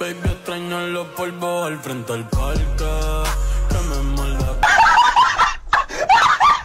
Baby, extraño los polvos al frente al parque.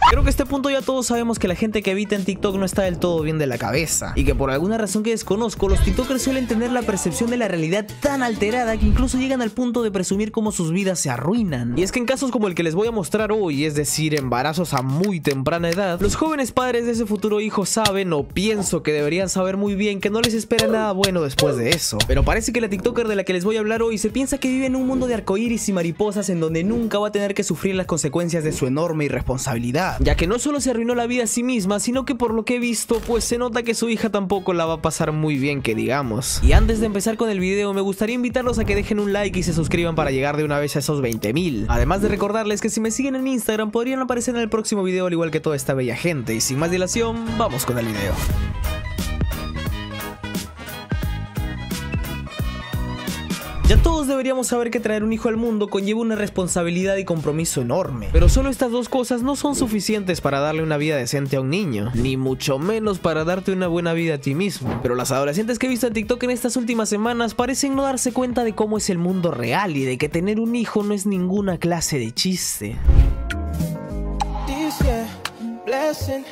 Creo que a este punto ya todos sabemos que la gente que habita en TikTok no está del todo bien de la cabeza y que por alguna razón que desconozco, los TikTokers suelen tener la percepción de la realidad tan alterada que incluso llegan al punto de presumir cómo sus vidas se arruinan. Y es que en casos como el que les voy a mostrar hoy, es decir, embarazos a muy temprana edad, los jóvenes padres de ese futuro hijo saben o pienso que deberían saber muy bien que no les espera nada bueno después de eso. Pero parece que la TikToker de la que les voy a hablar hoy se piensa que vive en un mundo de arcoíris y mariposas en donde nunca va a tener que sufrir las consecuencias de su enorme irresponsabilidad ya que no solo se arruinó la vida a sí misma, sino que por lo que he visto, pues se nota que su hija tampoco la va a pasar muy bien, que digamos. Y antes de empezar con el video, me gustaría invitarlos a que dejen un like y se suscriban para llegar de una vez a esos 20.000. Además de recordarles que si me siguen en Instagram podrían aparecer en el próximo video al igual que toda esta bella gente. Y sin más dilación, vamos con el video. Ya todos deberíamos saber que traer un hijo al mundo conlleva una responsabilidad y compromiso enorme, pero solo estas dos cosas no son suficientes para darle una vida decente a un niño, ni mucho menos para darte una buena vida a ti mismo. Pero las adolescentes que he visto en TikTok en estas últimas semanas parecen no darse cuenta de cómo es el mundo real y de que tener un hijo no es ninguna clase de chiste. This year, blessing,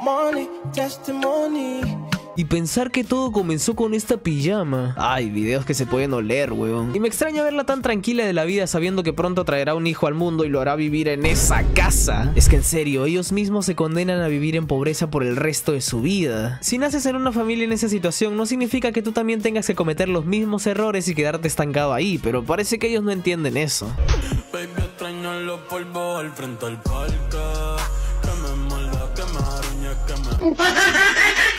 money, testimony. Y pensar que todo comenzó con esta pijama. Ay, videos que se pueden oler, weón. Y me extraña verla tan tranquila de la vida sabiendo que pronto traerá un hijo al mundo y lo hará vivir en esa casa. Es que en serio, ellos mismos se condenan a vivir en pobreza por el resto de su vida. Si naces en una familia en esa situación, no significa que tú también tengas que cometer los mismos errores y quedarte estancado ahí, pero parece que ellos no entienden eso. Baby, extraño los polvos al frente al parque.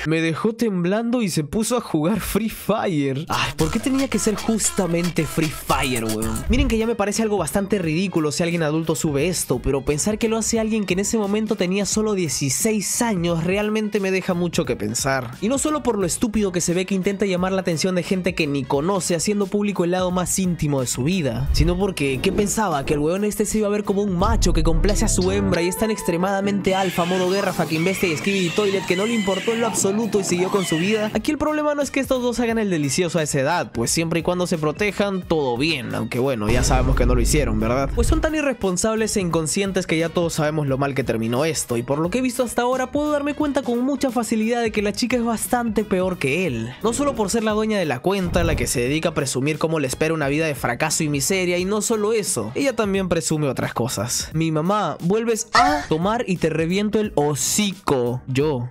Me dejó temblando y se puso a jugar Free Fire. Ay, ¿por qué tenía que ser justamente Free Fire, weón? Miren que ya me parece algo bastante ridículo si alguien adulto sube esto, pero pensar que lo hace alguien que en ese momento tenía solo 16 años realmente me deja mucho que pensar. Y no solo por lo estúpido que se ve que intenta llamar la atención de gente que ni conoce haciendo público el lado más íntimo de su vida, sino porque, ¿qué pensaba? Que el weón este se iba a ver como un macho que complace a su hembra y es tan extremadamente alfa, modo guerra, fucking bestia y escribe toilet que no le importó en lo absoluto y siguió con su vida. Aquí el problema no es que estos dos hagan el delicioso a esa edad, pues siempre y cuando se protejan, todo bien, aunque bueno, ya sabemos que no lo hicieron, ¿verdad? Pues son tan irresponsables e inconscientes que ya todos sabemos lo mal que terminó esto, y por lo que he visto hasta ahora puedo darme cuenta con mucha facilidad de que la chica es bastante peor que él. No solo por ser la dueña de la cuenta, la que se dedica a presumir cómo le espera una vida de fracaso y miseria, y no solo eso, ella también presume otras cosas. Mi mamá, vuelves a tomar y te reviento el hocico. Yo.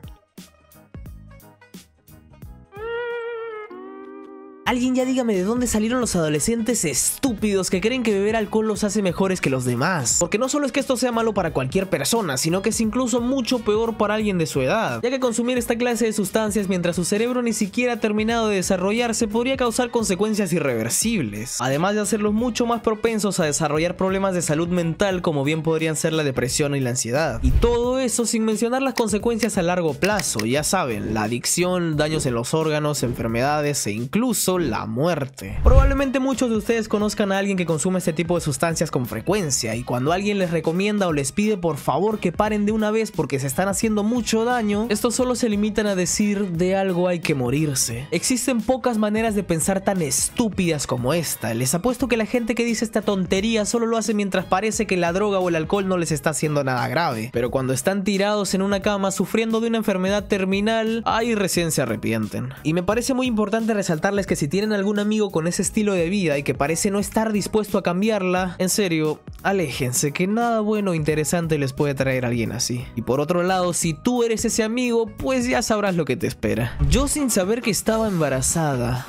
Alguien ya dígame de dónde salieron los adolescentes estúpidos que creen que beber alcohol los hace mejores que los demás. Porque no solo es que esto sea malo para cualquier persona, sino que es incluso mucho peor para alguien de su edad. Ya que consumir esta clase de sustancias mientras su cerebro ni siquiera ha terminado de desarrollarse podría causar consecuencias irreversibles. Además de hacerlos mucho más propensos a desarrollar problemas de salud mental como bien podrían ser la depresión y la ansiedad. Y todo eso sin mencionar las consecuencias a largo plazo, ya saben, la adicción, daños en los órganos, enfermedades e incluso la muerte. Probablemente muchos de ustedes conozcan a alguien que consume este tipo de sustancias con frecuencia y cuando alguien les recomienda o les pide por favor que paren de una vez porque se están haciendo mucho daño, estos solo se limitan a decir de algo hay que morirse. Existen pocas maneras de pensar tan estúpidas como esta. Les apuesto que la gente que dice esta tontería solo lo hace mientras parece que la droga o el alcohol no les está haciendo nada grave. Pero cuando están tirados en una cama sufriendo de una enfermedad terminal, ahí recién se arrepienten. Y me parece muy importante resaltarles que si tienen algún amigo con ese estilo de vida y que parece no estar dispuesto a cambiarla, en serio, aléjense, que nada bueno o interesante les puede traer a alguien así. Y por otro lado, si tú eres ese amigo, pues ya sabrás lo que te espera. Yo sin saber que estaba embarazada.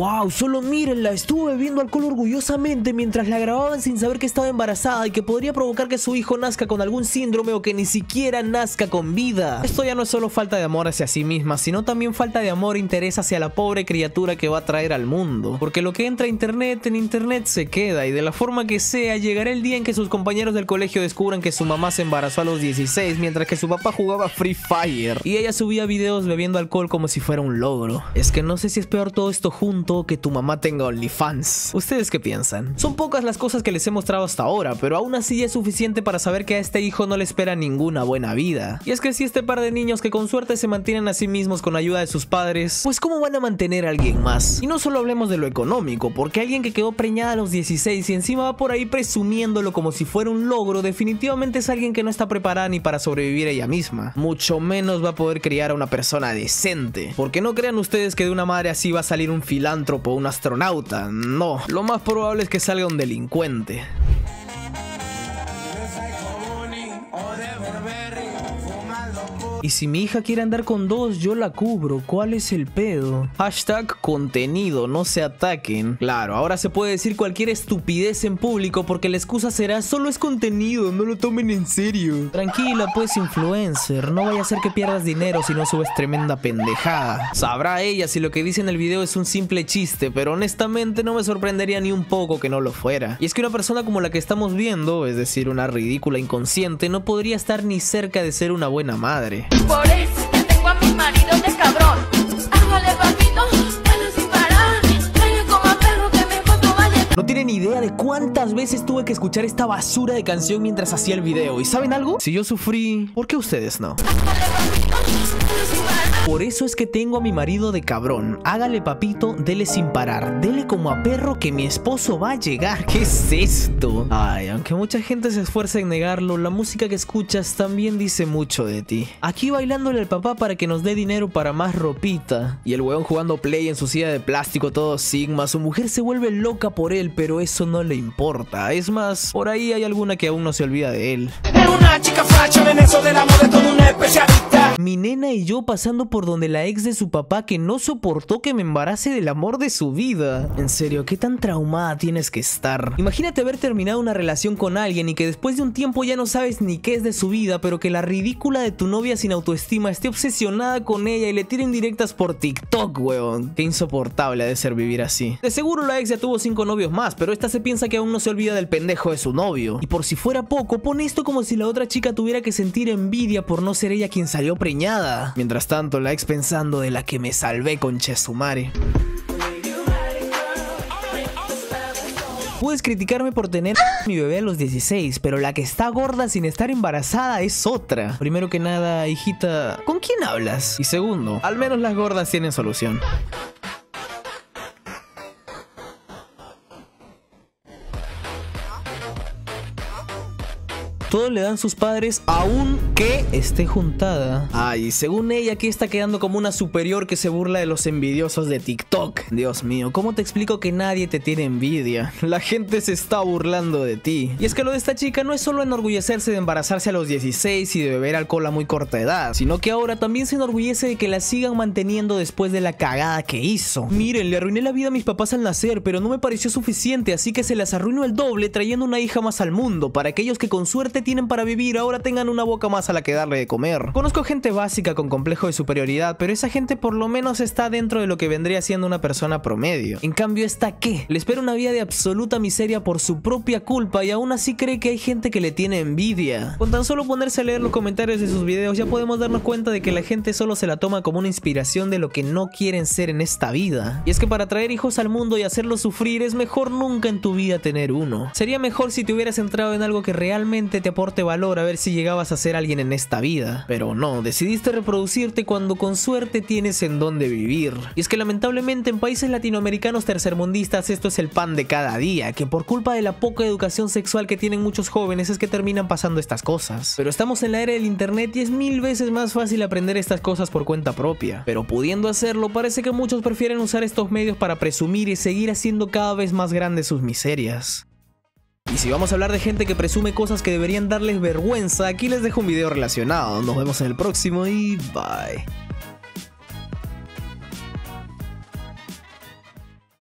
Wow, solo mírenla, estuvo bebiendo alcohol orgullosamente mientras la grababan sin saber que estaba embarazada y que podría provocar que su hijo nazca con algún síndrome o que ni siquiera nazca con vida. Esto ya no es solo falta de amor hacia sí misma, sino también falta de amor e interés hacia la pobre criatura que va a traer al mundo. Porque lo que entra a internet, en internet se queda y de la forma que sea, llegará el día en que sus compañeros del colegio descubran que su mamá se embarazó a los 16 mientras que su papá jugaba Free Fire y ella subía videos bebiendo alcohol como si fuera un logro. Es que no sé si es peor todo esto junto que tu mamá tenga OnlyFans. ¿Ustedes qué piensan? Son pocas las cosas que les he mostrado hasta ahora, pero aún así es suficiente para saber que a este hijo no le espera ninguna buena vida. Y es que si este par de niños que con suerte se mantienen a sí mismos con ayuda de sus padres, pues ¿cómo van a mantener a alguien más? Y no solo hablemos de lo económico, porque alguien que quedó preñada a los 16 y encima va por ahí presumiéndolo como si fuera un logro, definitivamente es alguien que no está preparada ni para sobrevivir ella misma. Mucho menos va a poder criar a una persona decente. Porque no crean ustedes que de una madre así va a salir un filántropo un astronauta. No, lo más probable es que salga un delincuente. Y si mi hija quiere andar con dos, yo la cubro. ¿Cuál es el pedo? Hashtag contenido, no se ataquen. Claro, ahora se puede decir cualquier estupidez en público porque la excusa será solo es contenido, no lo tomen en serio. Tranquila pues influencer, no vaya a ser que pierdas dinero si no subes tremenda pendejada. Sabrá ella si lo que dice en el video es un simple chiste, pero honestamente no me sorprendería ni un poco que no lo fuera. Y es que una persona como la que estamos viendo, es decir, una ridícula inconsciente, no podría estar ni cerca de ser una buena madre. Por eso que tengo a mi marido de cabrón. Hágale papito, dale sin parar. Dale como a perro que me encuentro vaya. No tienen idea de cuántas veces tuve que escuchar esta basura de canción mientras hacía el video. ¿Y saben algo? Si yo sufrí, ¿por qué ustedes no? Hágale papito, dale sin parar. Por eso es que tengo a mi marido de cabrón. Hágale papito, dele sin parar. Dele como a perro que mi esposo va a llegar. ¿Qué es esto? Ay, aunque mucha gente se esfuerza en negarlo, la música que escuchas también dice mucho de ti. Aquí bailándole al papá para que nos dé dinero para más ropita. Y el weón jugando play en su silla de plástico todo sigma. Su mujer se vuelve loca por él, pero eso no le importa. Es más, por ahí hay alguna que aún no se olvida de él. Una chica del amor es todo un especialista. Mi nena y yo pasando por donde la ex de su papá que no soportó que me embarace del amor de su vida. En serio, ¿qué tan traumada tienes que estar? Imagínate haber terminado una relación con alguien y que después de un tiempo ya no sabes ni qué es de su vida, pero que la ridícula de tu novia sin autoestima esté obsesionada con ella y le tiren directas por TikTok, weón. Qué insoportable ha de ser vivir así. De seguro la ex ya tuvo cinco novios más, pero esta se piensa que aún no se olvida del pendejo de su novio. Y por si fuera poco, pone esto como si la otra chica tuviera que sentir envidia por no ser ella quien salió preñada. Mientras tanto, la ex pensando de la que me salvé con Chesumare. Puedes criticarme por tener mi bebé a los 16, pero la que está gorda sin estar embarazada es otra. Primero que nada, hijita, ¿con quién hablas? Y segundo, al menos las gordas tienen solución. Todo le dan sus padres aunque esté juntada. Ay, según ella aquí está quedando como una superior que se burla de los envidiosos de TikTok. Dios mío, ¿cómo te explico que nadie te tiene envidia? La gente se está burlando de ti. Y es que lo de esta chica no es solo enorgullecerse de embarazarse a los 16 y de beber alcohol a muy corta edad, sino que ahora también se enorgullece de que la sigan manteniendo después de la cagada que hizo. Miren, le arruiné la vida a mis papás al nacer, pero no me pareció suficiente, así que se las arruino el doble trayendo una hija más al mundo, para aquellos que con suerte tienen para vivir ahora tengan una boca más a la que darle de comer. Conozco gente básica con complejo de superioridad, pero esa gente por lo menos está dentro de lo que vendría siendo una persona promedio. En cambio, ¿esta qué? Le espera una vida de absoluta miseria por su propia culpa y aún así cree que hay gente que le tiene envidia. Con tan solo ponerse a leer los comentarios de sus videos ya podemos darnos cuenta de que la gente solo se la toma como una inspiración de lo que no quieren ser en esta vida. Y es que para traer hijos al mundo y hacerlos sufrir es mejor nunca en tu vida tener uno. Sería mejor si te hubieras centrado en algo que realmente te aporte valor a ver si llegabas a ser alguien en esta vida. Pero no, decidiste reproducirte cuando con suerte tienes en dónde vivir. Y es que lamentablemente en países latinoamericanos tercermundistas esto es el pan de cada día, que por culpa de la poca educación sexual que tienen muchos jóvenes es que terminan pasando estas cosas. Pero estamos en la era del internet y es mil veces más fácil aprender estas cosas por cuenta propia. Pero pudiendo hacerlo, parece que muchos prefieren usar estos medios para presumir y seguir haciendo cada vez más grandes sus miserias. Y si vamos a hablar de gente que presume cosas que deberían darles vergüenza, aquí les dejo un video relacionado. Nos vemos en el próximo y bye.